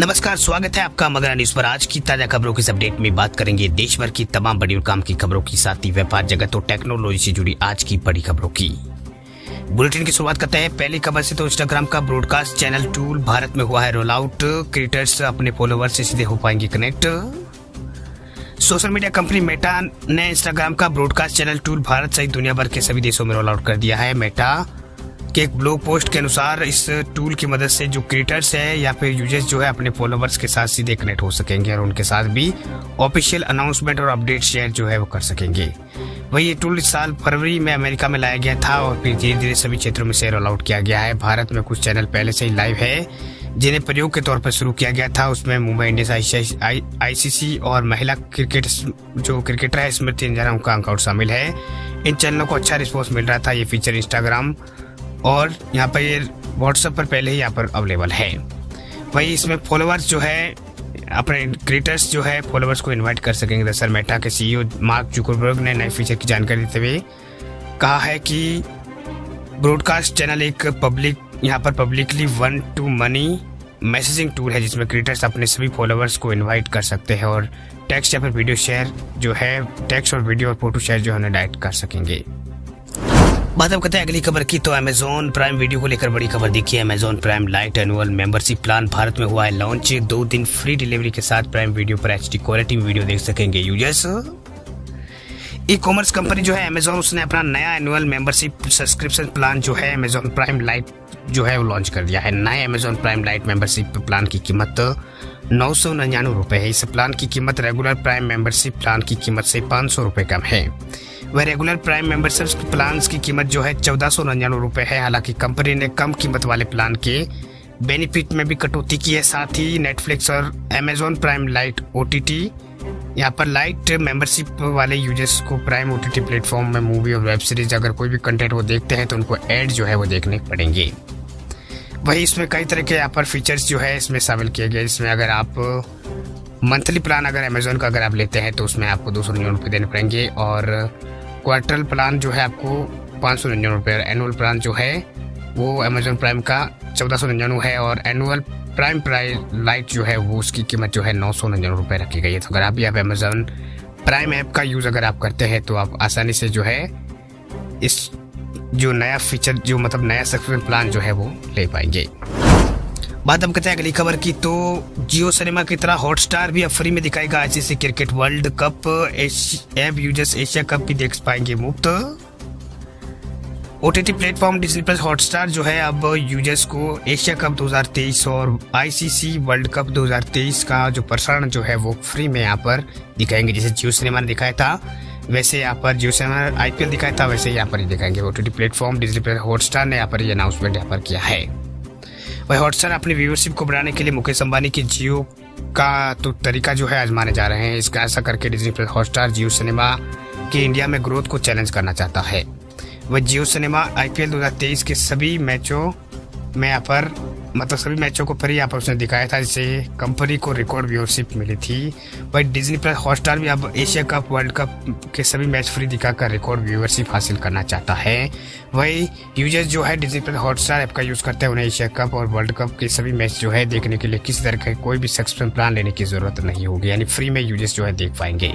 नमस्कार, स्वागत है आपका मगरा न्यूज़ पर। आज की ताज़ा खबरों की अपडेट में बात करेंगे देश भर की तमाम बड़ी और काम की खबरों की, साथ ही व्यापार जगत और टेक्नोलॉजी से जुड़ी आज की बड़ी खबरों की। बुलेटिन की शुरुआत करते हैं। पहली खबर से तो इंस्टाग्राम का ब्रॉडकास्ट चैनल टूल भारत में हुआ है रोल आउट क्रिएटर्स अपने फॉलोअर्स से सीधे हो पाएँगे connect social media company Meta ने इंस्टाग्राम का ब्रॉडकास्ट चैनल टूल भारत सहित दुनिया भर के सभी देशों में रोल आउट कर दिया है। मेटा के एक ब्लॉग पोस्ट के अनुसार इस टूल की मदद से जो क्रिएटर्स है या फिर यूज़र्स जो है अपने फॉलोवर्स के साथ सीधे कनेक्ट हो सकेंगे और उनके साथ भी ऑफिशियल अनाउंसमेंट और अपडेट शेयर जो है वो कर सकेंगे। वही ये टूल इस साल फरवरी में अमेरिका में लाया गया था और फिर धीरे धीरे सभी क्षेत्रों में से रोल आउट किया गया है। भारत में कुछ चैनल पहले से ही लाइव है, जिन्हें प्रयोग के तौर पर शुरू किया गया था। उसमें मुंबई इंडियंस, आईसीसी और महिला क्रिकेट जो क्रिकेटर है, स्मृति इंजना उनका अकाउंट शामिल है। इन चैनलों को अच्छा रिस्पॉन्स मिल रहा था। ये फीचर इंस्टाग्राम और यहाँ पर ये व्हाट्सएप पर पहले ही यहाँ पर अवेलेबल है। वही इसमें फॉलोअर्स जो है, अपने क्रिएटर्स जो है फॉलोअर्स को इनवाइट कर सकेंगे। दरअसल मेटा के सीईओ मार्क जुकरबर्ग ने नए फीचर की जानकारी देते हुए कहा है कि ब्रॉडकास्ट चैनल एक पब्लिक यहाँ पर publicly one to many messaging tool है, जिसमें क्रिएटर्स अपने सभी फॉलोअर्स को इनवाइट कर सकते हैं और टेक्स्ट या फिर वीडियो शेयर जो है टेक्स्ट और वीडियो और फ़ोटो शेयर जो है डायरेक्ट कर सकेंगे। बात अब करते हैं अगली खबर की तो अमेजोन प्राइम वीडियो को लेकर बड़ी खबर दिखी है। Amazon Prime Lite annual membership plan Bharat में हुआ है लॉन्च दो दिन फ्री डिलीवरी के साथ प्राइम वीडियो पर एच क्वालिटी में वीडियो देख सकेंगे यूज़र्स ई कॉमर्स कंपनी जो है अमेजोन उसने अपना नया एनुअल मेंबरशिप सब्सक्रिप्शन प्लान जो है अमेजोन प्राइम लाइट जो है वो लॉन्च कर दिया है। नए Amazon Prime Lite membership plan की कीमत नौ सौ निन्यानवे रुपए है। इस प्लान की कीमत रेगुलर प्राइम मेंबरशिप प्लान की कीमत से पाँच सौ रुपए कम है। वह रेगुलर प्राइम मेंबरशिप प्लान की कीमत जो है चौदह सौ निन्यानवे रुपए है। हालाँकि कंपनी ने कम कीमत वाले प्लान के बेनिफिट में भी कटौती की है। साथ ही नेटफ्लिक्स और Amazon Prime Lite O T T यहाँ पर लाइट मेंबरशिप वाले यूज़र्स को Prime O T T platform में मूवी और वेब सीरीज़ अगर कोई भी कंटेंट वो देखते हैं तो उनको एड जो है वो देखने पड़ेंगे। वही इसमें कई तरह के यहाँ पर फीचर्स जो है इसमें शामिल किए गए। इसमें अगर आप मंथली प्लान अगर अमेजोन का अगर आप लेते हैं तो उसमें आपको दो सौ निन्यानवे रुपये देने पड़ेंगे। और क्वार्टरल प्लान जो है आपको पाँच सौ निन्यानवे रुपये एनुअल प्लान जो है, वो अमेजोन प्राइम का चौदह सौ निन्यानवे है और एनुअल प्राइम प्राइस लाइट जो है, वो उसकी कीमत जो है नौ सौ निन्यानवे रुपये रखी गई है। तो अगर आप भी आप अमेजोन प्राइम ऐप का यूज़ अगर आप करते हैं तो आप आसानी से जो है इस जो नया फीचर जो मतलब नया सब्सक्रिप्शन प्लान जो है, वो ले पाएँगे। बात हम करते हैं अगली खबर की तो जियो सिनेमा की तरह हॉटस्टार भी अब फ्री में दिखाएगा। ICC cricket World Cup app users Asia Cup भी देख पाएँगे मुफ़्त। OTT platform Disney plus Hotstar जो है अब यूज़र्स को एशिया कप 2023 और आईसीसी वर्ल्ड कप 2023 का जो प्रसारण जो है वो फ्री में यहाँ पर दिखाएँगे, जैसे जियो सिनेमा ने दिखाया था। वैसे यहाँ पर जियो सिनेमा आईपीएल दिखाया था, वैसे यहाँ पर ही दिखाएँगे। OTT platform Disney plus Hotstar ने यहाँ पर ये अनाउंसमेंट यहाँ पर किया है। वही हॉटस्टार अपनी व्यूअरशिप को बढ़ाने के लिए मुकेश अंबानी के जियो का तो तरीका जो है आजमाने जा रहे हैं। इसका ऐसा करके Disney plus Hotstar Jio cinema की इंडिया में ग्रोथ को चैलेंज करना चाहता है। वह जियो सिनेमा आईपीएल 2023 के सभी मैचों में यहाँ पर मतलब सभी मैचों को फिर पर उसने दिखाया था, जिससे कंपनी को रिकॉर्ड व्यूअरशिप मिली थी। वही डिज्नी प्लस हॉटस्टार भी अब एशिया कप वर्ल्ड कप के सभी मैच फ्री दिखाकर रिकॉर्ड व्यूअरशिप हासिल करना चाहता है। वही यूज़र्स जो है डिज्नी प्लस हॉटस्टार ऐप का यूज़ करते हैं, उन्हें एशिया कप और वर्ल्ड कप के सभी मैच जो है देखने के लिए किसी तरह का कोई भी सब्सक्रिप्शन प्लान लेने की ज़रूरत नहीं होगी, यानी फ्री में यूज़र्स जो है देख पाएँगे।